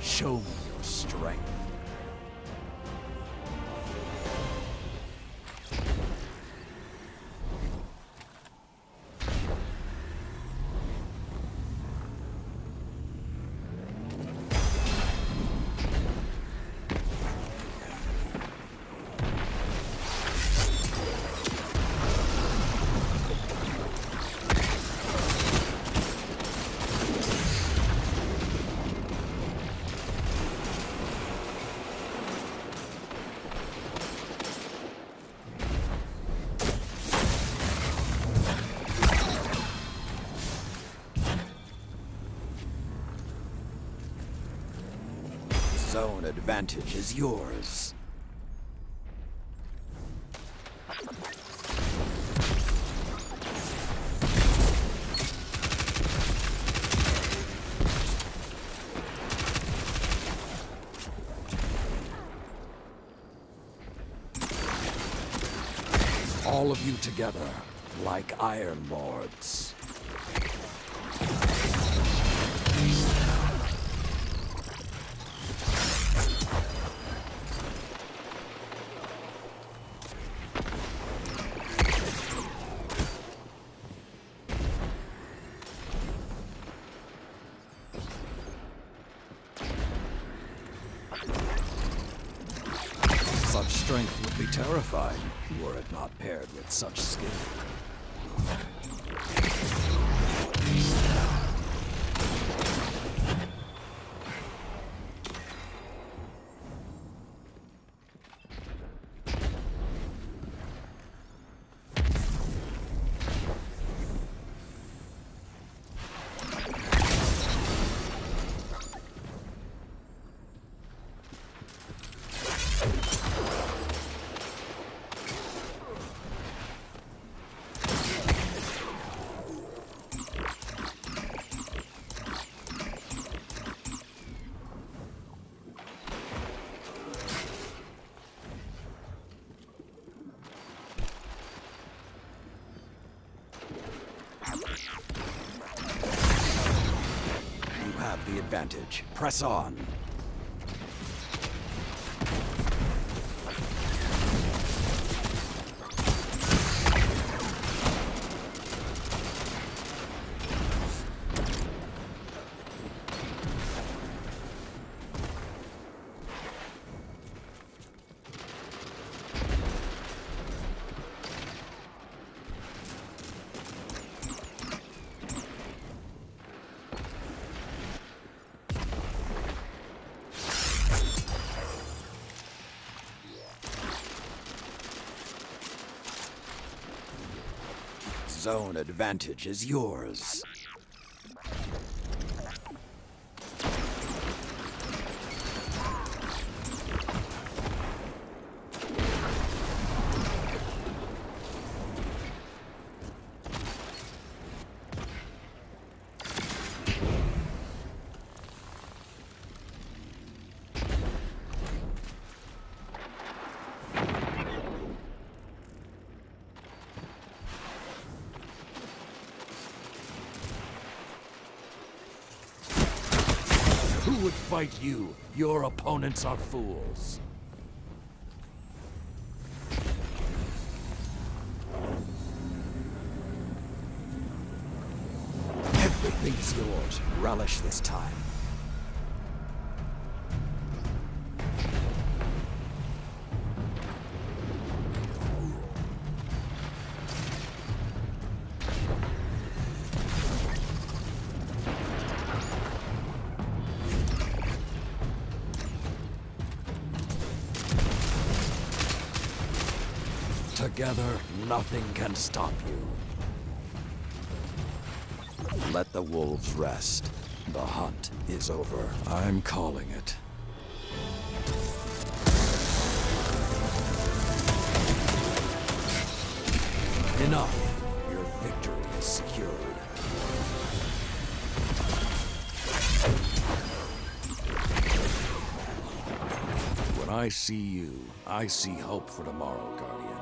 Show me your strength. Zone advantage is yours. All of you together, like Iron Lords. Strength would be terrifying, were it not paired with such skill. The advantage. Press on. Zone advantage is yours. Would fight you? Your opponents are fools. Everything's yours. Relish this time. Together, nothing can stop you. Let the wolves rest. The hunt is over. I'm calling it. Enough. Your victory is secured. When I see you, I see hope for tomorrow, Guardian.